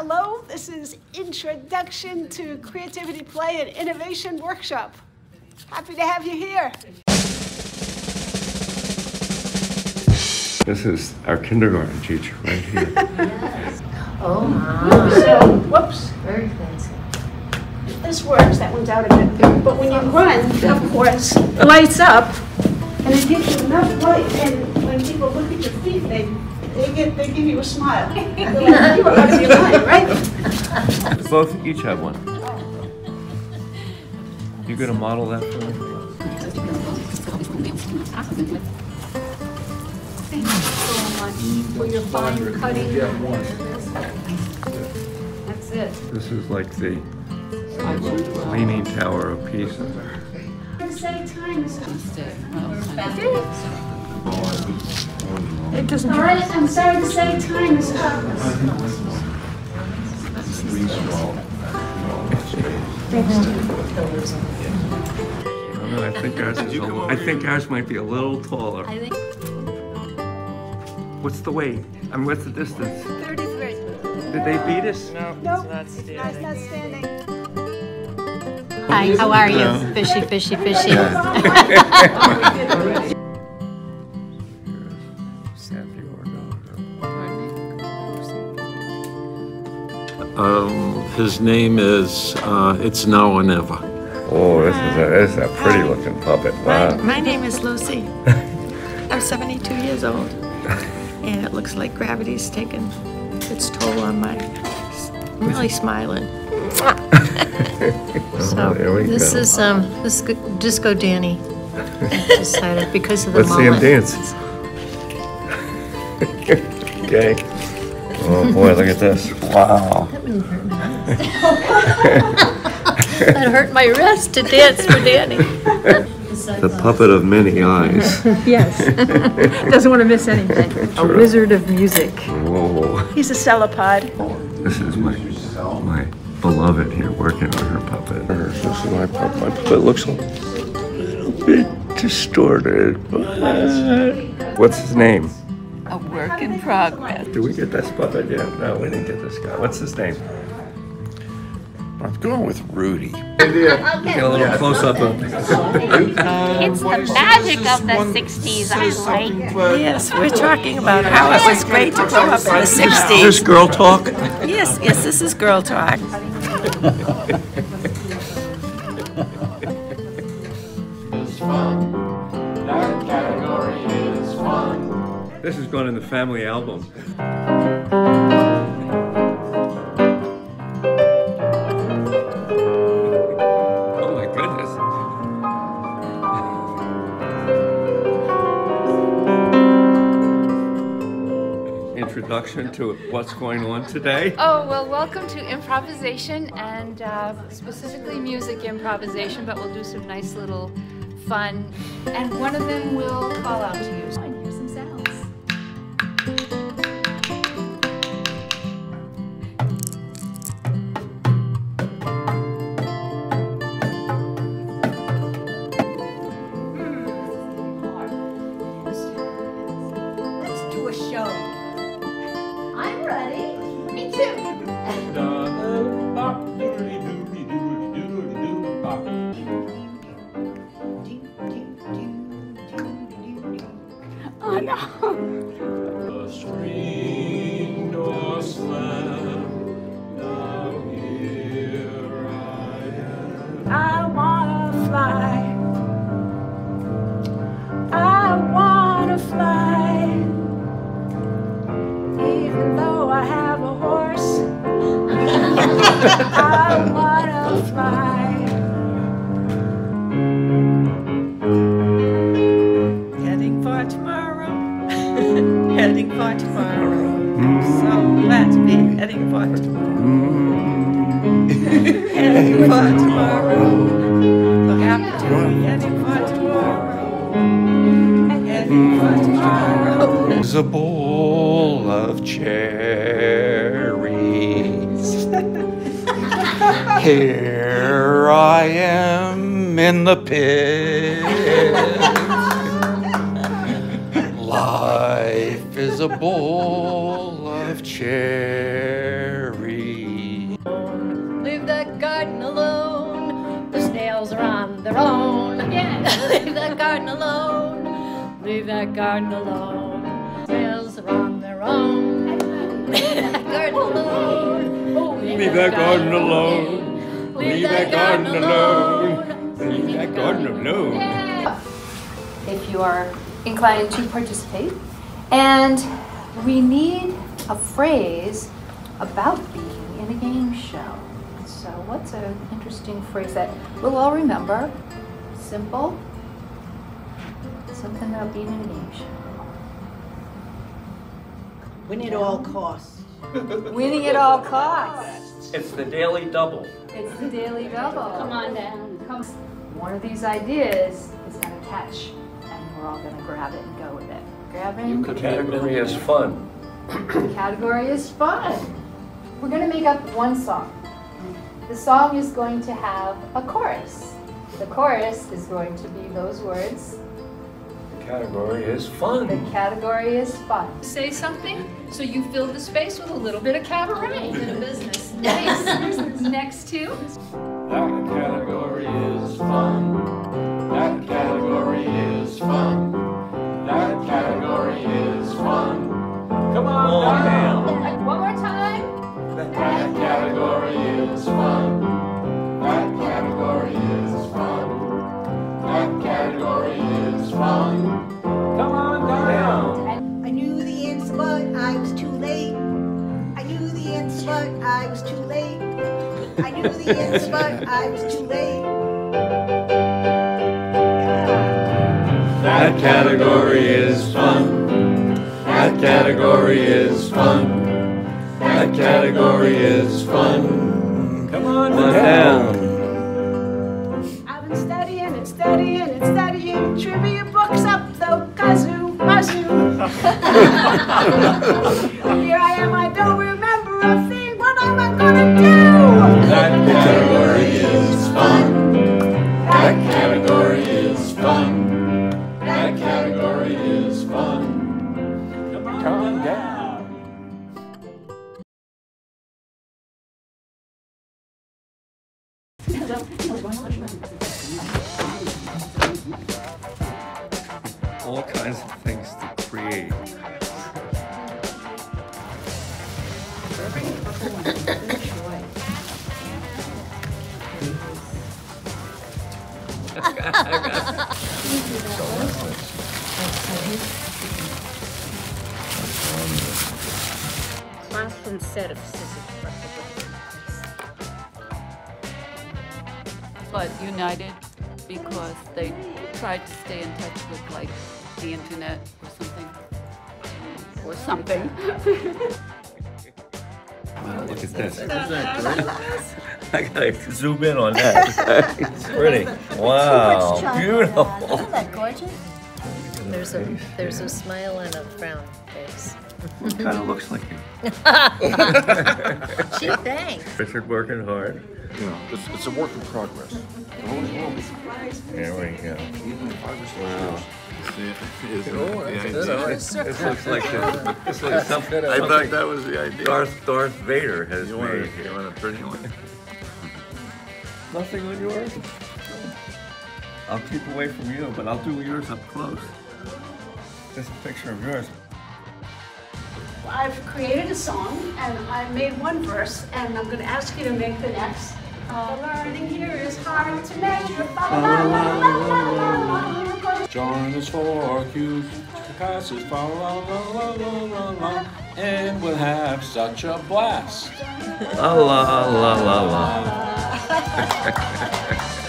Hello, this is Introduction to Creativity Play and Innovation Workshop. Happy to have you here. This is our kindergarten teacher right here. Oh my, So, whoops, very fancy. this works, that one's out of it. But when you run, of course, it lights up and it gives you enough light and when people look at your feet, they, they get, they give you a smile. They're like, you are out of your mind, right? Both each have one. You gonna model that for me? Thank you so much for your fine cutting. That's it. This is like the leaning tower of Pisa. Say time is It doesn't Sorry, I'm sorry to say time is up. I don't know, I think ours is, a little- I think ours might be a little taller. I think What's the weight? I mean, what's the distance? 33. Did they beat us? No. Nope, it's not, it's not standing. Hi, how are you? Fishy, fishy, fishy. Um, his name is, uh, It's Now or Never. Oh, this is a, this is a pretty looking puppet, My, wow. my name is Lucy. I'm 72 years old, and it looks like gravity's taken its toll on my. I'm really smiling. so there we this go. is um this is Disco Danny. Decided because of the Let's see him dance. Okay. Oh boy, look at this. Wow. That hurt my wrist to dance for Danny. The puppet of many eyes. Yes. Doesn't want to miss anything. A wizard of music. Whoa. He's a celopod. This is my my beloved here working on her puppet. This is my puppet. My puppet looks a little bit distorted. But what's his name? A work in progress. Did we get this puppet yet? No, we didn't get this guy. What's his name? I'm going with Rudy. Get a little close up of It's the magic of the 60s, I like. Yes, we're talking about how it was great to grow up in the 60s. This girl talk? Yes, yes, this is girl talk. This is going in the family album. Oh my goodness. Introduction to what's going on today. Oh, well, welcome to improvisation and uh, specifically music improvisation, but we'll do some nice little fun. And one of them will call out to you. Show. Mm. is a bowl of cherries. Here I am in the pit. Life is a bowl of cherries. Leave that garden alone. The snails are on their own. Yeah. Leave that garden alone. Snails are on their own. Leave that garden alone. Oh, Leave that garden alone. Leave that garden alone. Leave that garden alone. if you are inclined to participate. And we need a phrase about being in a game show. So, what's an interesting phrase that we'll all remember? Simple. Something about being in a game show. Win at all costs. Winning at all costs. It's the daily double. It's the daily double. Come on down. Come. One of these ideas is going to catch, and we're all going to grab it and go with it. Grabbing. The category is fun. The category is fun. We're going to make up one song. The song is going to have a chorus. The chorus is going to be those words. The category is fun. The category is fun. Say something so you fill the space with a little bit of cabaret. Bit of business. Nice. Next to. That category is fun. That category is fun. That category is fun. Come on oh, down. I knew the answer, but I was too late. That category is fun. That category is fun. That category is fun. Come on Down. I've been studying and studying and studying trivia books up the kazoo, mazoo. But united because they tried to stay in touch with like the internet or something. Or something. Look at this. I gotta zoom in on that. It's pretty. Wow, beautiful. Isn't that gorgeous? There's a, there's a smile and a frown face. Kind of looks like you. Gee, thanks. Richard working hard. You know, it's, it's a work in progress. There we go. Wow. This looks oh, like a, this looks something. I thought that was the idea. Darth Darth Vader has You want, made a, you want a pretty one? Nothing on yours. I'll keep away from you, but I'll do yours up close. Just a picture of yours. I've created a song and I made one verse and I'm gonna ask you to make the next. Uh, learning here is hard to measure. Ba. John is for Q, passes, fa la la la la la la, and we'll have such a blast. La la la la la.